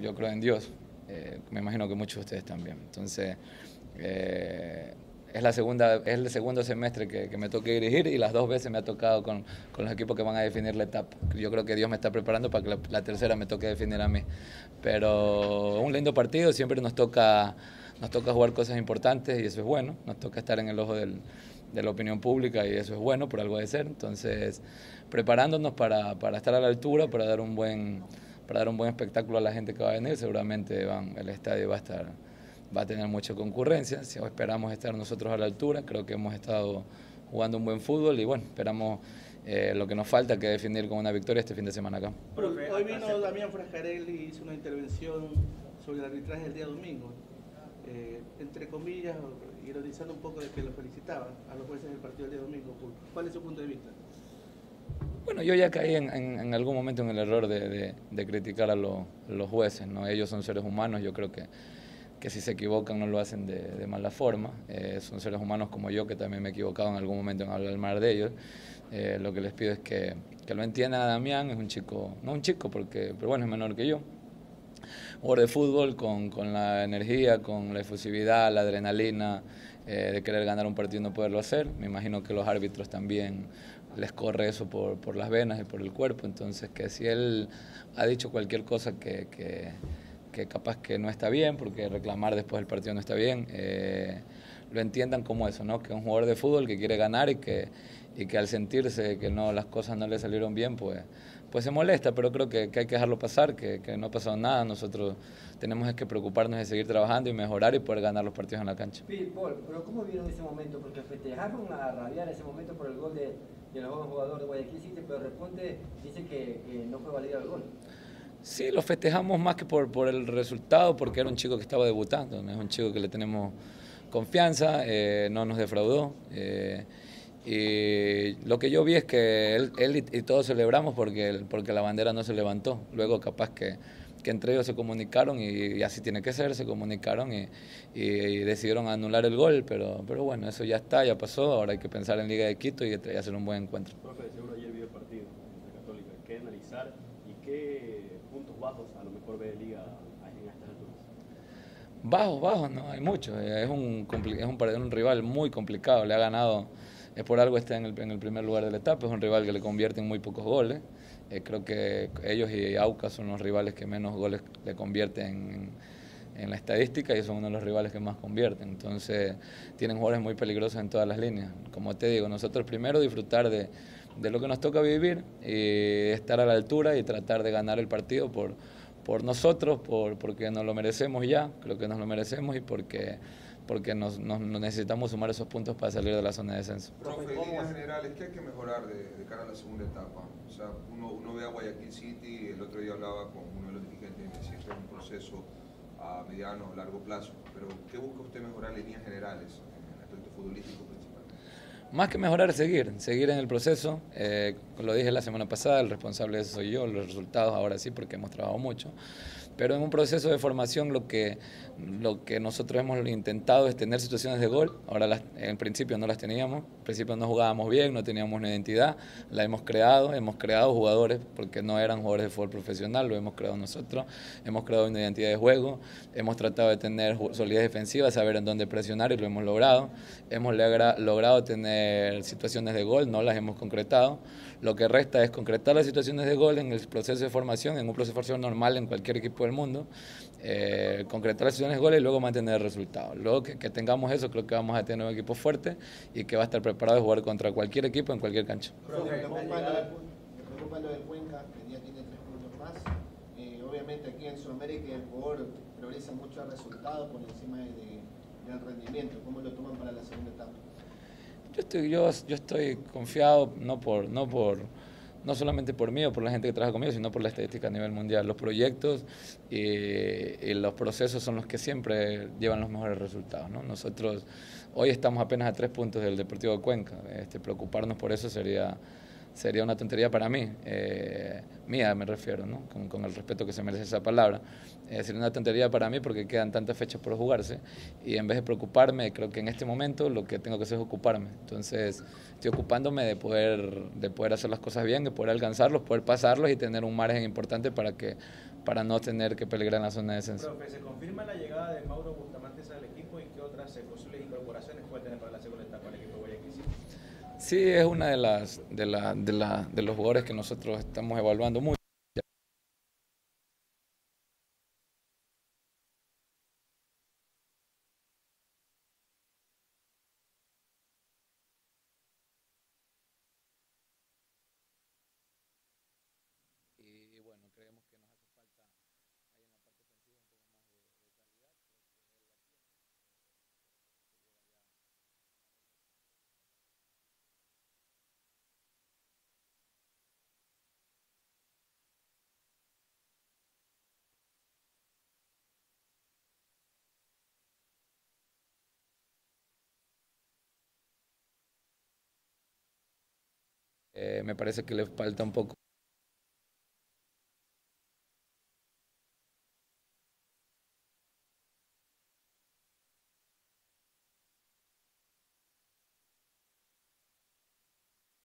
yo creo en Dios. Eh, me imagino que muchos de ustedes también. Entonces, eh, es, la segunda, es el segundo semestre que, me toca dirigir y las dos veces me ha tocado con, con, los equipos que van a definir la etapa. Yo creo que Dios me está preparando para que la, tercera me toque definir a mí. Pero un lindo partido, siempre nos toca, nos toca jugar cosas importantes y eso es bueno. Nos toca estar en el ojo del, de la opinión pública y eso es bueno, por algo de ser. Entonces, preparándonos para, para estar a la altura, para dar un buen para dar un buen espectáculo a la gente que va a venir. Seguramente van, el estadio va a estar va a tener mucha concurrencia. Si esperamos estar nosotros a la altura, creo que hemos estado jugando un buen fútbol y bueno, esperamos eh, lo que nos falta que definir con una victoria este fin de semana acá. hoy vino Damián Frascarelli y hizo una intervención sobre el arbitraje del día domingo. Eh, entre comillas, ironizando un poco de que lo felicitaban a los jueces del partido del día domingo. ¿Cuál es su punto de vista? Bueno, yo ya caí en, algún momento en el error de, criticar a los jueces, ¿no? Ellos son seres humanos, yo creo que, que si se equivocan no lo hacen de, mala forma. Eh, son seres humanos como yo, que también me he equivocado en algún momento en hablar mal de ellos. Eh, lo que les pido es que, que lo entiendan a Damián, es un chico, no un chico, porque, pero bueno, es menor que yo. Jugador de fútbol con, con la energía, con la efusividad, la adrenalina eh, de querer ganar un partido y no poderlo hacer. Me imagino que los árbitros también les corre eso por, por, las venas y por el cuerpo. Entonces, que si él ha dicho cualquier cosa que, que, que capaz que no está bien, porque reclamar después del partido no está bien, eh, lo entiendan como eso, ¿no? Que es un jugador de fútbol que quiere ganar y que, y que al sentirse que no las cosas no le salieron bien, pues, pues se molesta, pero creo que, que hay que dejarlo pasar, que, que, no ha pasado nada. Nosotros tenemos que preocuparnos de seguir trabajando y mejorar y poder ganar los partidos en la cancha. pero ¿cómo vieron ese momento? Porque festejaron a rabiar ese momento por el gol de y el joven jugador de Guayaquil City, pero responde, dice que, no fue válido el gol. Sí, lo festejamos más que por, por el resultado, porque era un chico que estaba debutando, ¿no? es un chico que le tenemos confianza, eh, no nos defraudó. Eh, y lo que yo vi es que él, y, todos celebramos porque, porque la bandera no se levantó. Luego capaz que que entre ellos se comunicaron y, así tiene que ser, se comunicaron y, decidieron anular el gol, pero, pero bueno, eso ya está, ya pasó, ahora hay que pensar en Liga de Quito y, hacer un buen encuentro. Profe, seguro ayer el partido Católica, ¿qué analizar y qué puntos bajos a lo mejor ve Liga en? Bajos, bajos, no, hay muchos, es un, es un, un rival muy complicado, le ha ganado, es por algo está en el, en el primer lugar de la etapa, es un rival que le convierte en muy pocos goles. Eh, creo que ellos y Aucas son los rivales que menos goles le convierten en, la estadística y son uno de los rivales que más convierten. Entonces tienen jugadores muy peligrosos en todas las líneas. Como te digo, nosotros primero disfrutar de, lo que nos toca vivir y estar a la altura y tratar de ganar el partido por, por nosotros, por, porque nos lo merecemos ya, creo que nos lo merecemos y porque porque nos, necesitamos sumar esos puntos para salir de la zona de descenso. Profe, en líneas generales, ¿qué hay que mejorar de, cara a la segunda etapa? O sea, uno, uno, ve a Guayaquil City, el otro día hablaba con uno de los dirigentes y me decía que es un proceso a mediano o largo plazo, pero ¿qué busca usted mejorar en líneas generales, en el aspecto futbolístico? Más que mejorar, seguir, seguir en el proceso. Eh, lo dije la semana pasada, el responsable de eso soy yo, los resultados ahora sí, porque hemos trabajado mucho. Pero en un proceso de formación lo que, lo que nosotros hemos intentado es tener situaciones de gol. Ahora las, en principio no las teníamos, en principio no jugábamos bien, no teníamos una identidad, la hemos creado, hemos creado jugadores porque no eran jugadores de fútbol profesional, lo hemos creado nosotros, hemos creado una identidad de juego, hemos tratado de tener solidez defensiva, saber en dónde presionar y lo hemos logrado. Hemos logrado tener situaciones de gol, no las hemos concretado. Lo que resta es concretar las situaciones de gol en el proceso de formación, en un proceso de formación normal en cualquier equipo del mundo, eh, concretar las situaciones de gol y luego mantener el resultado. Luego que, tengamos eso, creo que vamos a tener un equipo fuerte y que va a estar preparado a jugar contra cualquier equipo en cualquier cancha. preocupa lo de Cuenca, que ya tiene tres puntos más. Eh, obviamente aquí en Sudamérica el jugador prioriza mucho el resultado por encima de, del rendimiento. ¿Cómo lo toman para la segunda etapa? Yo estoy, yo, yo estoy confiado, no por, no por, no solamente por mí o por la gente que trabaja conmigo, sino por la estadística a nivel mundial. Los proyectos y, los procesos son los que siempre llevan los mejores resultados. ¿no? Nosotros hoy estamos apenas a tres puntos del Deportivo de Cuenca. Este, preocuparnos por eso sería sería una tontería para mí, eh, mía me refiero, ¿no? con, con, el respeto que se merece esa palabra, eh, sería una tontería para mí porque quedan tantas fechas por jugarse y en vez de preocuparme, creo que en este momento lo que tengo que hacer es ocuparme, entonces estoy ocupándome de poder, de poder hacer las cosas bien, de poder alcanzarlos, poder pasarlos y tener un margen importante para, que, para no tener que peligrar en la zona de descenso. Profe, ¿se confirma la llegada de Mauro Bustamante al equipo y qué otras eh, posibles incorporaciones puede tener para la segunda etapa del equipo? Sí, es una de las de, la, de, la, de los jugadores que nosotros estamos evaluando mucho. eh, me parece que le falta un poco